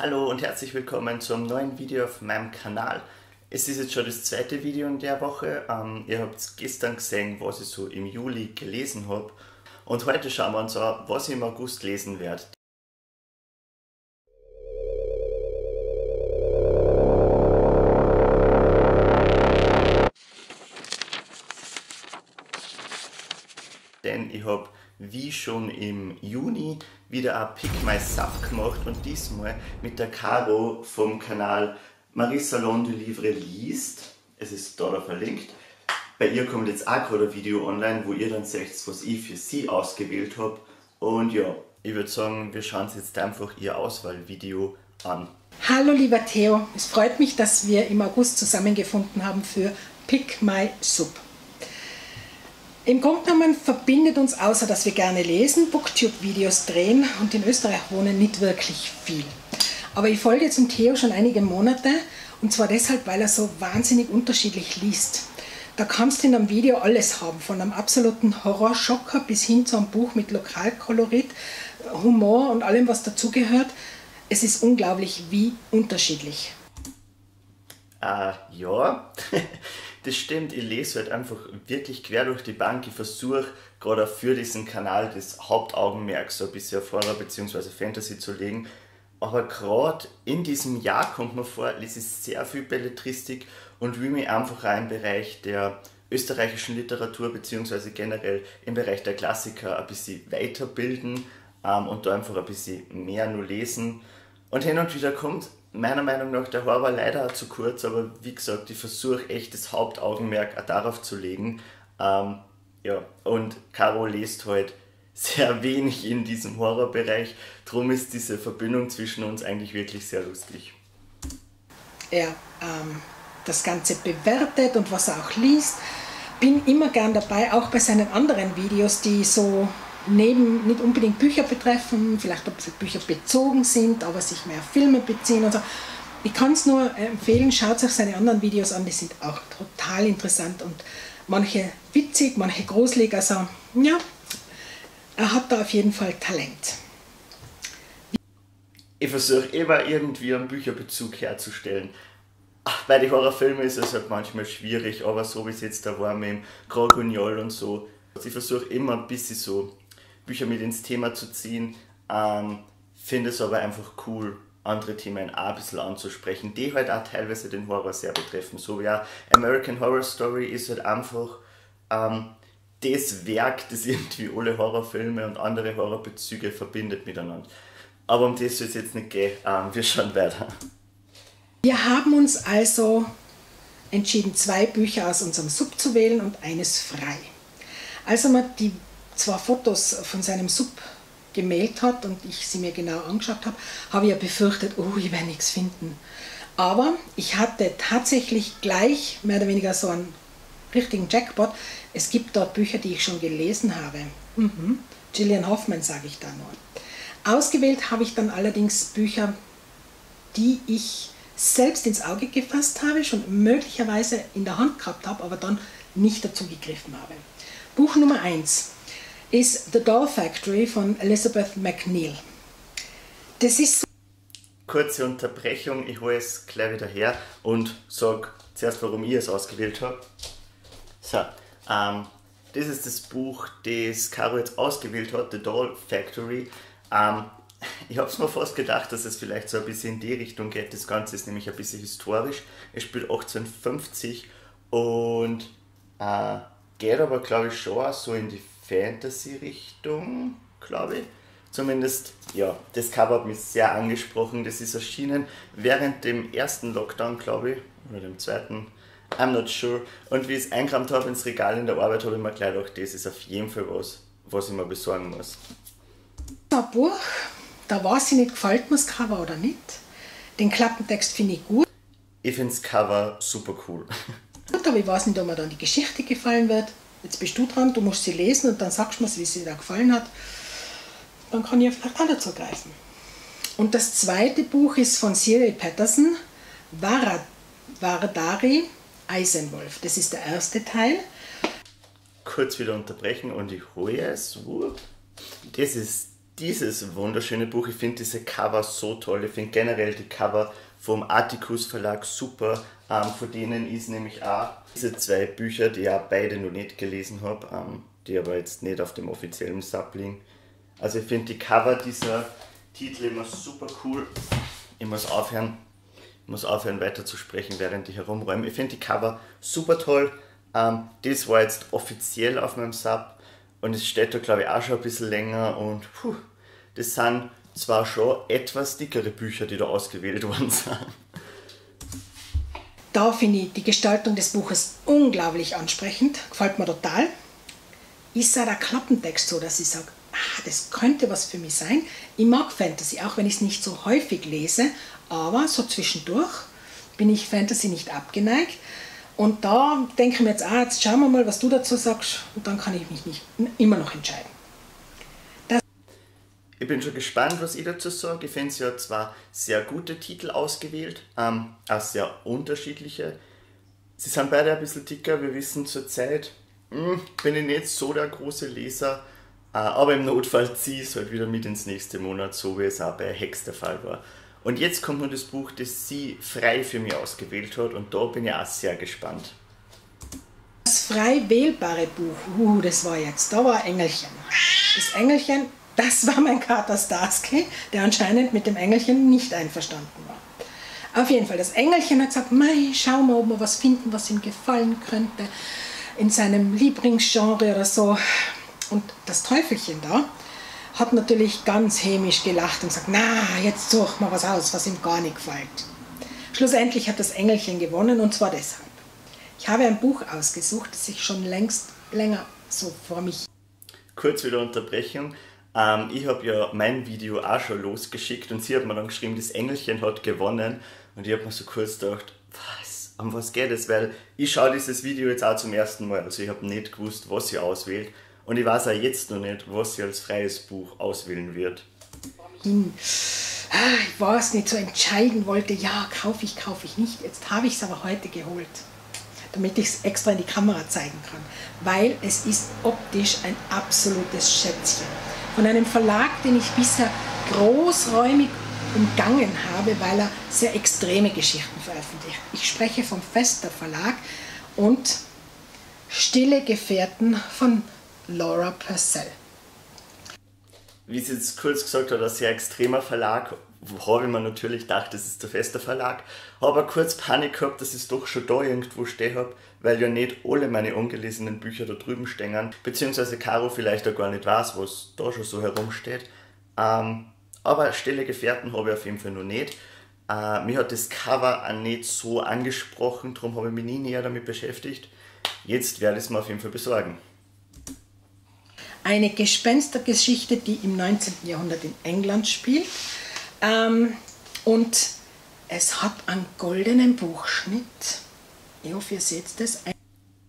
Hallo und herzlich willkommen zum neuen Video auf meinem Kanal. Es ist jetzt schon das zweite Video in der Woche. Ähm, ihr habt gestern gesehen, was ich so im Juli gelesen habe. Und heute schauen wir uns an, was ich im August lesen werde. Denn ich habe wie schon im Juni wieder ein Pick My Sub gemacht und diesmal mit der Caro vom Kanal Marie Salon du Livre liest. Es ist da verlinkt. Bei ihr kommt jetzt auch gerade ein Video online, wo ihr dann seht, was ich für sie ausgewählt habe. Und ja, ich würde sagen, wir schauen uns jetzt einfach ihr Auswahlvideo an. Hallo lieber Theo, es freut mich, dass wir im August zusammengefunden haben für Pick My Sub. Im Grunde genommen verbindet uns, außer dass wir gerne lesen, Booktube-Videos drehen und in Österreich wohnen nicht wirklich viel. Aber ich folge zum Theo schon einige Monate und zwar deshalb, weil er so wahnsinnig unterschiedlich liest. Da kannst du in einem Video alles haben, von einem absoluten Horrorschocker bis hin zu einem Buch mit Lokalkolorit, Humor und allem, was dazugehört. Es ist unglaublich, wie unterschiedlich. Äh, ja, das stimmt. Ich lese halt einfach wirklich quer durch die Bank. Ich versuche gerade für diesen Kanal das Hauptaugenmerk so ein bisschen auf Horror bzw. Fantasy zu legen. Aber gerade in diesem Jahr kommt mir vor, lese ich sehr viel Belletristik und will mich einfach auch im Bereich der österreichischen Literatur bzw. generell im Bereich der Klassiker ein bisschen weiterbilden ähm, und da einfach ein bisschen mehr nur lesen. Und hin und wieder kommt meiner Meinung nach der Horror leider zu kurz, aber wie gesagt, ich versuche echt das Hauptaugenmerk darauf zu legen. Ähm, ja, und Caro liest halt sehr wenig in diesem Horrorbereich, darum ist diese Verbindung zwischen uns eigentlich wirklich sehr lustig. Er ähm, das Ganze bewertet und was er auch liest. Bin immer gern dabei, auch bei seinen anderen Videos, die so neben nicht unbedingt Bücher betreffen, vielleicht ob sie Bücher bezogen sind, aber sich mehr auf Filme beziehen und so. Ich kann es nur empfehlen, schaut euch seine anderen Videos an, die sind auch total interessant und manche witzig, manche gruselig. Also ja, er hat da auf jeden Fall Talent. Ich versuche immer irgendwie einen Bücherbezug herzustellen. Ach, bei den Horrorfilmen ist es halt manchmal schwierig, aber so wie es jetzt da war mit dem Krokugnol und so, ich versuche immer ein bisschen so Bücher mit ins Thema zu ziehen. Ähm, Finde es aber einfach cool, andere Themen auch ein bisschen anzusprechen, die halt auch teilweise den Horror sehr betreffen. So wie auch American Horror Story ist halt einfach ähm, das Werk, das irgendwie alle Horrorfilme und andere Horrorbezüge verbindet miteinander. Aber um das soll es jetzt nicht gehen. Ähm, wir schauen weiter. Wir haben uns also entschieden, zwei Bücher aus unserem Sub zu wählen und eines frei. Als mir die zwei Fotos von seinem Sub gemeldet hat und ich sie mir genau angeschaut habe, habe ich ja befürchtet, oh, ich werde nichts finden. Aber ich hatte tatsächlich gleich mehr oder weniger so einen richtigen Jackpot. Es gibt dort Bücher, die ich schon gelesen habe. Mhm. Gillian Hoffman sage ich da nur. Ausgewählt habe ich dann allerdings Bücher, die ich selbst ins Auge gefasst habe, schon möglicherweise in der Hand gehabt habe, aber dann nicht dazu gegriffen habe. Buch Nummer 1 ist The Doll Factory von Elizabeth McNeil. Das ist Kurze Unterbrechung, ich hole es gleich wieder her und sage zuerst, warum ich es ausgewählt habe. So, ähm, das ist das Buch, das Caro jetzt ausgewählt hat, The Doll Factory. Ähm, ich habe es mir fast gedacht, dass es vielleicht so ein bisschen in die Richtung geht. Das Ganze ist nämlich ein bisschen historisch. Es spielt 1850 und äh, geht aber, glaube ich, schon so in die Fantasy-Richtung, glaube ich. Zumindest, ja, das Cover hat mich sehr angesprochen. Das ist erschienen während dem ersten Lockdown, glaube ich, oder dem zweiten. I'm not sure. Und wie ich es eingerammt habe ins Regal in der Arbeit, habe ich mir gleich gedacht, das ist auf jeden Fall was, was ich mir besorgen muss. Ein Buch, da weiß ich nicht, gefällt mir das Cover oder nicht. Den Klappentext finde ich gut. Ich finde das Cover super cool. Aber ich weiß nicht, ob mir dann die Geschichte gefallen wird. Jetzt bist du dran, du musst sie lesen und dann sagst du mir, wie sie dir gefallen hat. Dann kann ich vielleicht auch dazu greifen. Und das zweite Buch ist von Cyril Patterson, Vardari Eisenwolf. Das ist der erste Teil. Kurz wieder unterbrechen und ich hole es. Das ist dieses wunderschöne Buch. Ich finde diese Cover so toll. Ich finde generell die Cover vom Atticus Verlag super. Ähm, von denen ist nämlich auch diese zwei Bücher, die ich auch beide noch nicht gelesen habe, ähm, die aber jetzt nicht auf dem offiziellen Sub liegen. Also ich finde die Cover dieser Titel immer super cool. Ich muss aufhören, ich muss aufhören weiter zu sprechen, während ich herumräume. Ich finde die Cover super toll. Ähm, das war jetzt offiziell auf meinem Sub und es steht da glaube ich auch schon ein bisschen länger und puh, das sind zwar schon etwas dickere Bücher, die da ausgewählt worden sind. Da finde ich die Gestaltung des Buches unglaublich ansprechend, gefällt mir total. Ist auch der Klappentext so, dass ich sage, ah, das könnte was für mich sein. Ich mag Fantasy, auch wenn ich es nicht so häufig lese, aber so zwischendurch bin ich Fantasy nicht abgeneigt. Und da denke ich mir jetzt, ah, jetzt schauen wir mal, was du dazu sagst, und dann kann ich mich nicht immer noch entscheiden. Ich bin schon gespannt, was ich dazu sage. Ich finde, sie hat zwar sehr gute Titel ausgewählt, ähm, auch sehr unterschiedliche. Sie sind beide ein bisschen dicker, wir wissen zurzeit, hm, bin ich nicht so der große Leser, äh, aber im Notfall ziehe ich es halt wieder mit ins nächste Monat, so wie es auch bei Hex der Fall war. Und jetzt kommt nun das Buch, das sie frei für mich ausgewählt hat und da bin ich auch sehr gespannt. Das frei wählbare Buch, uh, das war jetzt, da war Engelchen. Das Engelchen, das war mein Kater Starsky, der anscheinend mit dem Engelchen nicht einverstanden war. Auf jeden Fall, das Engelchen hat gesagt, Mei, schau mal, ob wir was finden, was ihm gefallen könnte, in seinem Lieblingsgenre oder so. Und das Teufelchen da, hat natürlich ganz hämisch gelacht und gesagt, na, jetzt such mal was aus, was ihm gar nicht gefällt. Schlussendlich hat das Engelchen gewonnen und zwar deshalb. Ich habe ein Buch ausgesucht, das ich schon längst länger so vor mich. Kurz wieder Unterbrechung. Ähm, ich habe ja mein Video auch schon losgeschickt und sie hat mir dann geschrieben, das Engelchen hat gewonnen. Und ich habe mir so kurz gedacht, was, um was geht es? Weil ich schaue dieses Video jetzt auch zum ersten Mal. Also ich habe nicht gewusst, was sie auswählt. Und ich weiß auch jetzt noch nicht, was sie als freies Buch auswählen wird. Hm. Ich weiß nicht, so entscheiden wollte, ja, kaufe ich, kaufe ich nicht. Jetzt habe ich es aber heute geholt, damit ich es extra in die Kamera zeigen kann. Weil es ist optisch ein absolutes Schätzchen. Von einem Verlag, den ich bisher großräumig umgangen habe, weil er sehr extreme Geschichten veröffentlicht. Ich spreche vom Fester Verlag und Stille Gefährten von Laura Purcell. Wie sie jetzt kurz gesagt hat, ein sehr extremer Verlag, habe ich mir natürlich gedacht, das ist der feste Verlag. Habe kurz Panik gehabt, dass ich es doch schon da irgendwo stehen habe, weil ja nicht alle meine ungelesenen Bücher da drüben stehen, beziehungsweise Caro vielleicht auch gar nicht weiß, was da schon so herumsteht. Ähm, aber Stille Gefährten habe ich auf jeden Fall noch nicht. Äh, mir hat das Cover auch nicht so angesprochen, darum habe ich mich nie näher damit beschäftigt. Jetzt werde ich es mir auf jeden Fall besorgen eine Gespenstergeschichte, die im 19. Jahrhundert in England spielt. Ähm, und es hat einen goldenen Buchschnitt. Ich hoffe, ihr seht das.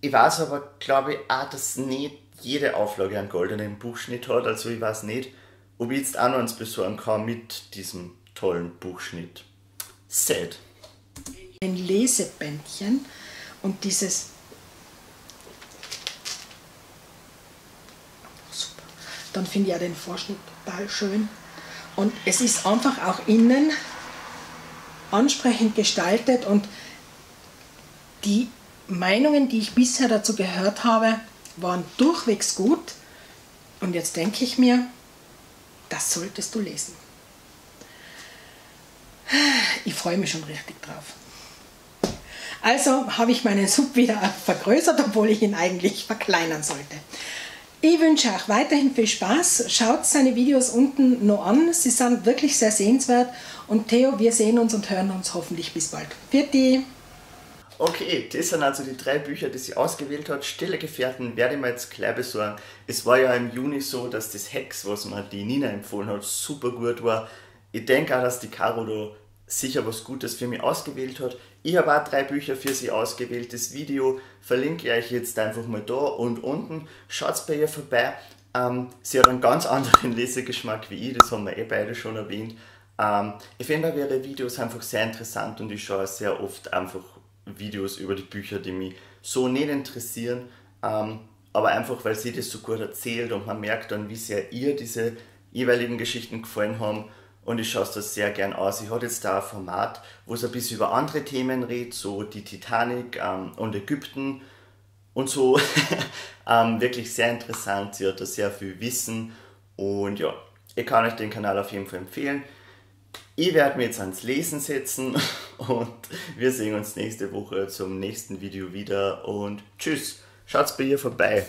Ich weiß aber, glaube ich, auch, dass nicht jede Auflage einen goldenen Buchschnitt hat. Also ich weiß nicht, ob ich jetzt auch noch eins besorgen kann mit diesem tollen Buchschnitt. Sad. Ein Lesebändchen und dieses dann finde ich auch den Vorschnitt total schön. Und es ist einfach auch innen ansprechend gestaltet und die Meinungen, die ich bisher dazu gehört habe, waren durchwegs gut. Und jetzt denke ich mir, das solltest du lesen. Ich freue mich schon richtig drauf. Also habe ich meinen Sub wieder vergrößert, obwohl ich ihn eigentlich verkleinern sollte. Ich wünsche euch weiterhin viel Spaß. Schaut seine Videos unten noch an. Sie sind wirklich sehr sehenswert. Und Theo, wir sehen uns und hören uns hoffentlich bis bald. Vierte! Okay, das sind also die drei Bücher, die sie ausgewählt hat. Stille Gefährten werde ich mir jetzt gleich besorgen. Es war ja im Juni so, dass das Hex, was mir die Nina empfohlen hat, super gut war. Ich denke auch, dass die Caro da sicher was Gutes für mich ausgewählt hat. Ich habe auch drei Bücher für sie ausgewählt. Das Video verlinke ich euch jetzt einfach mal da und unten. Schaut bei ihr vorbei. Ähm, sie hat einen ganz anderen Lesegeschmack wie ich, das haben wir eh beide schon erwähnt. Ähm, ich finde ihre Videos einfach sehr interessant und ich schaue sehr oft einfach Videos über die Bücher, die mich so nicht interessieren. Ähm, aber einfach, weil sie das so gut erzählt und man merkt dann, wie sehr ihr diese jeweiligen Geschichten gefallen haben und ich schaue es das sehr gern aus. Ich hatte jetzt da ein Format, wo es ein bisschen über andere Themen redet, so die Titanic ähm, und Ägypten und so. ähm, wirklich sehr interessant, sie hat da sehr viel Wissen und ja, ich kann euch den Kanal auf jeden Fall empfehlen. Ich werde mich jetzt ans Lesen setzen und wir sehen uns nächste Woche zum nächsten Video wieder und tschüss, schaut bei ihr vorbei.